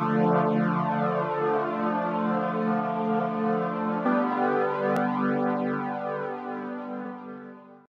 Thank